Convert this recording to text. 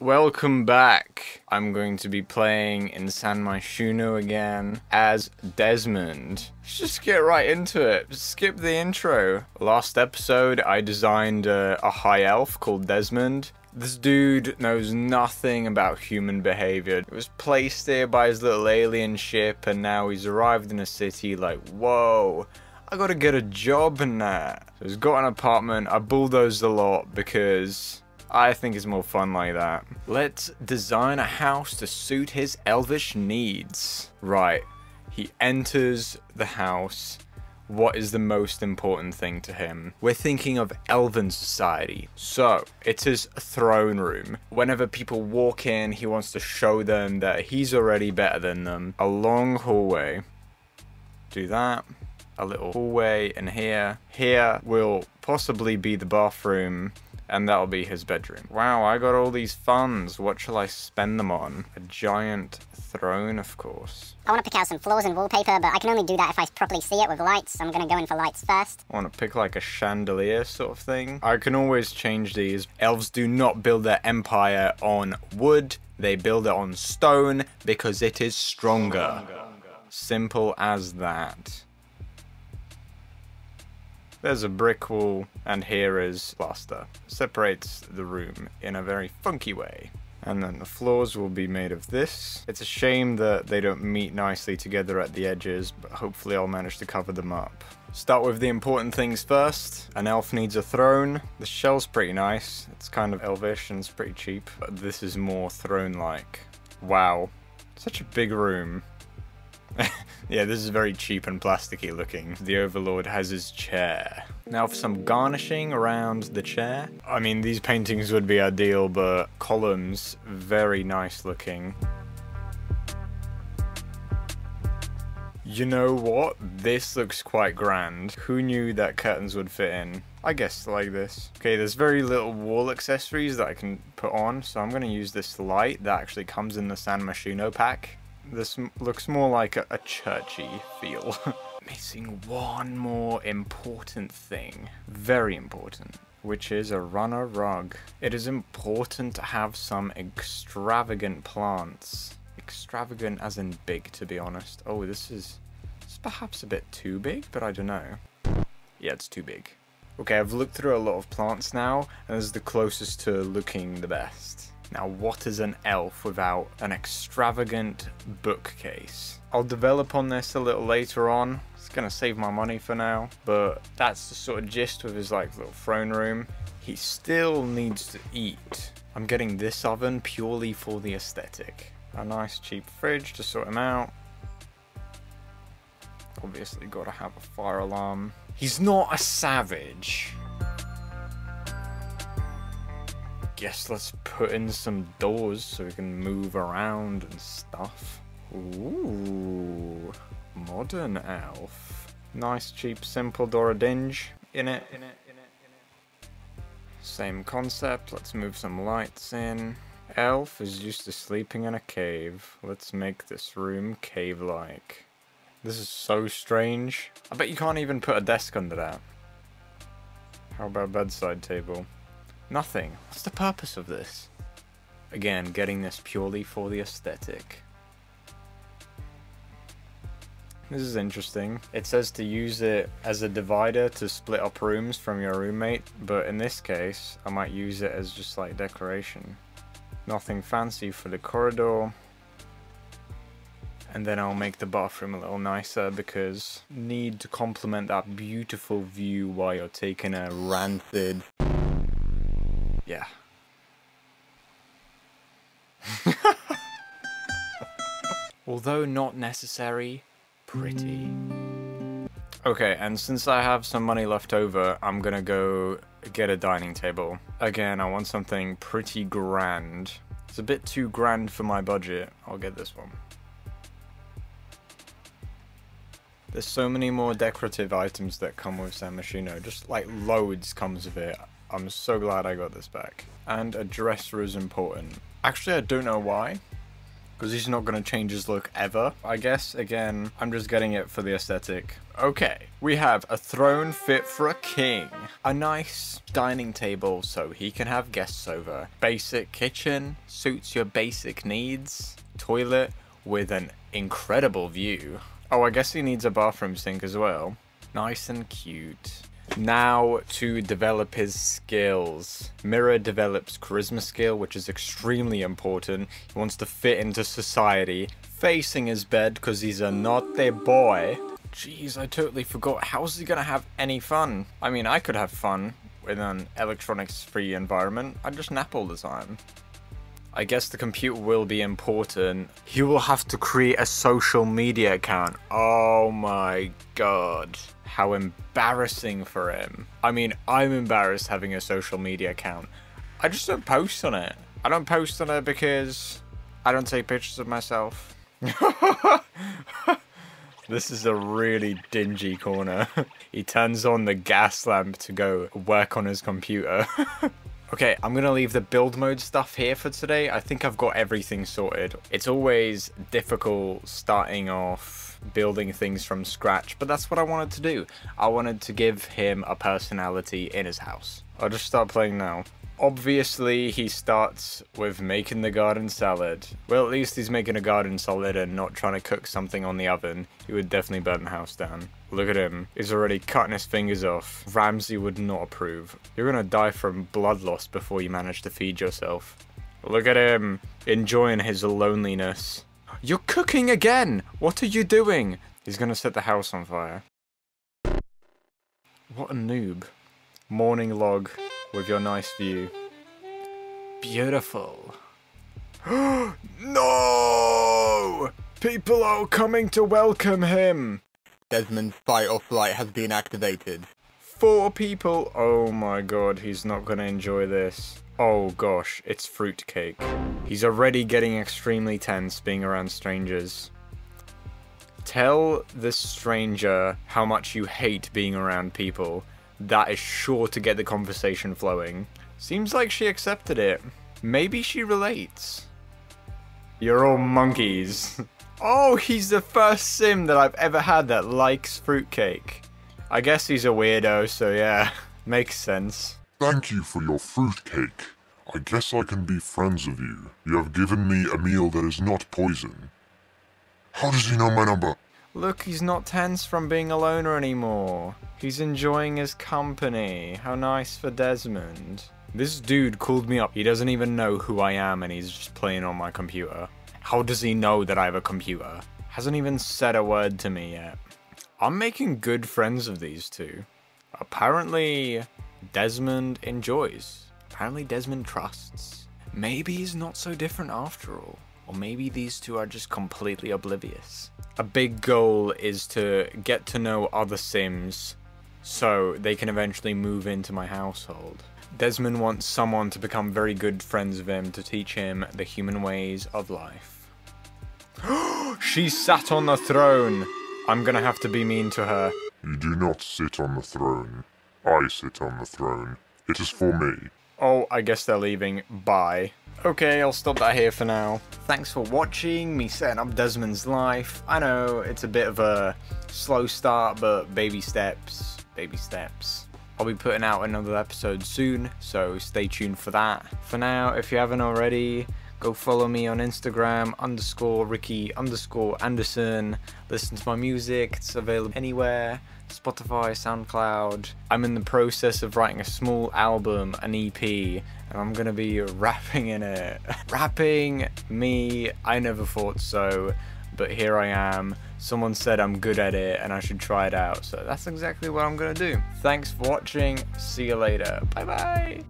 Welcome back. I'm going to be playing in San Myshuno again as Desmund. Let's just get right into it. Skip the intro. Last episode, I designed a, a high elf called Desmund. This dude knows nothing about human behavior. He was placed here by his little alien ship, and now he's arrived in a city like, whoa. I gotta get a job in that. So he's got an apartment. I bulldozed a lot because I think it's more fun like that. Let's design a house to suit his elvish needs. Right, he enters the house. What is the most important thing to him? We're thinking of elven society. So, it's his throne room. Whenever people walk in, he wants to show them that he's already better than them. A long hallway. Do that a little hallway in here. Here will possibly be the bathroom and that'll be his bedroom. Wow, I got all these funds. What shall I spend them on? A giant throne, of course. I want to pick out some floors and wallpaper, but I can only do that if I properly see it with lights. I'm going to go in for lights first. I want to pick like a chandelier sort of thing. I can always change these. Elves do not build their empire on wood. They build it on stone because it is stronger. Simple as that. There's a brick wall, and here is plaster. Separates the room in a very funky way. And then the floors will be made of this. It's a shame that they don't meet nicely together at the edges, but hopefully I'll manage to cover them up. Start with the important things first. An elf needs a throne. The shell's pretty nice. It's kind of elvish and it's pretty cheap. But this is more throne-like. Wow. Such a big room. Yeah, this is very cheap and plasticky looking. The Overlord has his chair. Now for some garnishing around the chair. I mean, these paintings would be ideal, but columns, very nice looking. You know what? This looks quite grand. Who knew that curtains would fit in? I guess like this. Okay, there's very little wall accessories that I can put on, so I'm to use this light that actually comes in the San Myshuno pack. This looks more like a, a churchy feel. Missing one more important thing. Very important. Which is a runner rug. It is important to have some extravagant plants. Extravagant as in big, to be honest. Oh, this is, this is perhaps a bit too big, but I don't know. Yeah, it's too big. Okay, I've looked through a lot of plants now, and this is the closest to looking the best. Now, what is an elf without an extravagant bookcase? I'll develop on this a little later on. It's gonna save my money for now, but that's the sort of gist of his like little throne room. He still needs to eat. I'm getting this oven purely for the aesthetic. A nice cheap fridge to sort him out. Obviously gotta have a fire alarm. He's not a savage. Guess let's put in some doors so we can move around and stuff. Ooh, modern elf. Nice, cheap, simple Dinge in it. In it, in it, in it. Same concept. Let's move some lights in. Elf is used to sleeping in a cave. Let's make this room cave-like. This is so strange. I bet you can't even put a desk under that. How about bedside table? Nothing. What's the purpose of this? Again, getting this purely for the aesthetic. This is interesting. It says to use it as a divider to split up rooms from your roommate, but in this case, I might use it as just like decoration. Nothing fancy for the corridor. And then I'll make the bathroom a little nicer because need to complement that beautiful view while you're taking a rancid yeah. Although not necessary, pretty. Okay, and since I have some money left over, I'm gonna go get a dining table. Again, I want something pretty grand. It's a bit too grand for my budget. I'll get this one. There's so many more decorative items that come with San Myshuno. Just like loads comes with it. I'm so glad I got this back. And a dresser is important. Actually, I don't know why. Because he's not going to change his look ever. I guess, again, I'm just getting it for the aesthetic. Okay, we have a throne fit for a king, a nice dining table so he can have guests over, basic kitchen, suits your basic needs, toilet with an incredible view. Oh, I guess he needs a bathroom sink as well. Nice and cute. Now to develop his skills. Mirror develops charisma skill, which is extremely important. He wants to fit into society, facing his bed because he's a naughty boy. Jeez, I totally forgot. How's he gonna have any fun? I mean, I could have fun in an electronics-free environment. I just nap all the time. I guess the computer will be important. He will have to create a social media account. Oh my god. How embarrassing for him. I mean, I'm embarrassed having a social media account. I just don't post on it. I don't post on it because I don't take pictures of myself. This is a really dingy corner. he turns on the gas lamp to go work on his computer. okay, I'm gonna leave the build mode stuff here for today. I think I've got everything sorted. It's always difficult starting off building things from scratch, but that's what I wanted to do. I wanted to give him a personality in his house. I'll just start playing now. Obviously, he starts with making the garden salad. Well, at least he's making a garden salad and not trying to cook something on the oven. He would definitely burn the house down. Look at him. He's already cutting his fingers off. Ramsay would not approve. You're gonna die from blood loss before you manage to feed yourself. Look at him, enjoying his loneliness. You're cooking again! What are you doing? He's gonna set the house on fire. What a noob. Morning log with your nice view. Beautiful. no! People are coming to welcome him! Desmund's fight or flight has been activated. Four people? Oh my god, he's not gonna enjoy this. Oh gosh, it's fruitcake. He's already getting extremely tense being around strangers. Tell this stranger how much you hate being around people that is sure to get the conversation flowing. Seems like she accepted it. Maybe she relates. You're all monkeys. oh, he's the first sim that I've ever had that likes fruitcake. I guess he's a weirdo, so yeah, makes sense. Thank you for your fruitcake. I guess I can be friends with you. You have given me a meal that is not poison. How does he know my number? Look, he's not tense from being a loner anymore. He's enjoying his company. How nice for Desmund. This dude called me up. He doesn't even know who I am and he's just playing on my computer. How does he know that I have a computer? Hasn't even said a word to me yet. I'm making good friends of these two. Apparently, Desmund enjoys. Apparently, Desmund trusts. Maybe he's not so different after all. Or maybe these two are just completely oblivious. A big goal is to get to know other Sims so they can eventually move into my household. Desmund wants someone to become very good friends with him to teach him the human ways of life. she sat on the throne! I'm gonna have to be mean to her. You do not sit on the throne. I sit on the throne. It is for me. Oh, I guess they're leaving. Bye. Okay, I'll stop that here for now. Thanks for watching me setting up Desmund's life. I know it's a bit of a slow start, but baby steps, baby steps. I'll be putting out another episode soon, so stay tuned for that. For now, if you haven't already, go follow me on Instagram, underscore Ricky underscore Anderson. Listen to my music, it's available anywhere. Spotify, SoundCloud. I'm in the process of writing a small album, an EP, and I'm gonna be rapping in it. rapping, me, I never thought so, but here I am. Someone said I'm good at it and I should try it out, so that's exactly what I'm gonna do. Thanks for watching, see you later, bye bye!